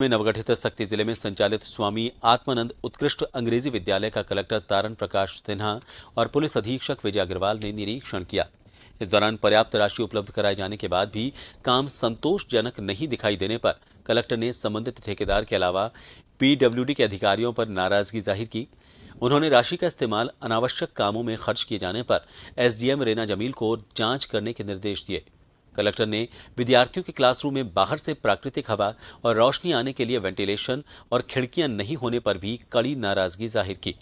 में नवगठित शक्ति ज़िले में संचालित स्वामी आत्मानंद उत्कृष्ट अंग्रेज़ी विद्यालय का कलेक्टर तारण प्रकाश सिन्हा और पुलिस अधीक्षक विजय अग्रवाल ने निरीक्षण किया। इस दौरान पर्याप्त राशि उपलब्ध कराए जाने के बाद भी काम संतोषजनक नहीं दिखाई देने पर कलेक्टर ने संबंधित ठेकेदार के अलावा पीडब्ल्यूडी के अधिकारियों पर नाराज़गी ज़ाहिर की। उन्होंने राशि का इस्तेमाल अनावश्यक कामों में खर्च किए जाने पर एसडीएम रेना जमील को जाँच करने के निर्देश दिए। कलेक्टर ने विद्यार्थियों के क्लासरूम में बाहर से प्राकृतिक हवा और रोशनी आने के लिए वेंटिलेशन और खिड़कियाँ नहीं होने पर भी कड़ी नाराज़गी ज़ाहिर की।